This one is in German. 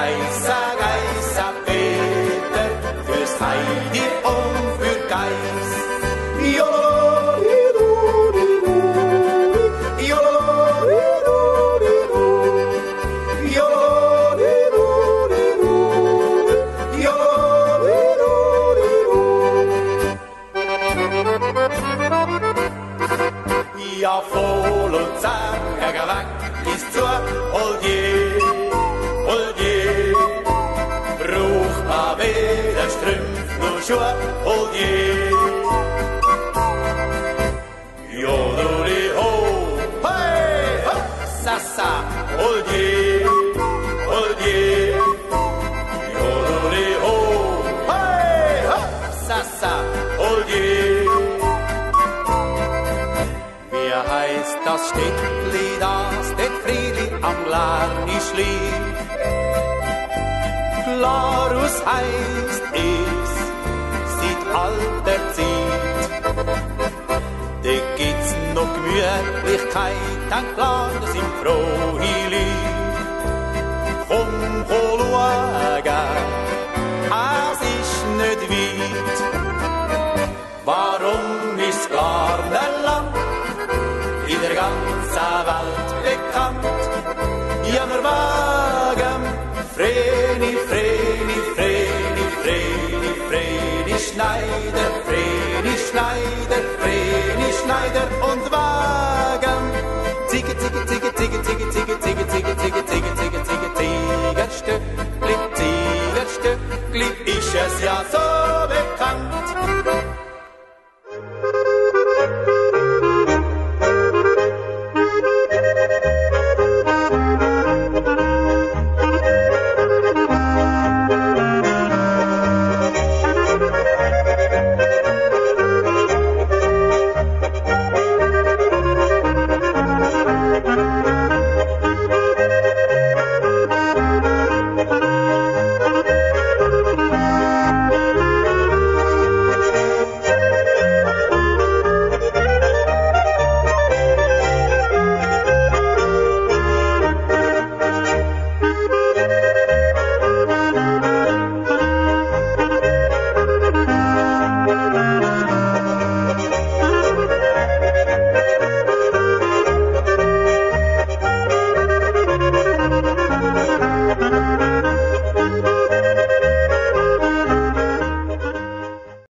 vai. Brief. Clarus heißt es, seit alter Zeit. Da gibt's noch Gemütlichkeit, dann klar, das sind frohe Leute. Komm, komm, schau, es ist nicht weit. Warum ist Glarnerland in der ganzen Welt bekannt? Wagen. Vreni, Vreni, Vreni, Vreni, Vreni Schneider, Vreni Schneider, Vreni Schneider und Wagen. Zicke, zicke, zicke, zicke, zicke, zicke, zicke, zicke, zicke, zicke, zicke, zicke, Tigerstöckli, Tigerstöckli, ist es ja so bekannt.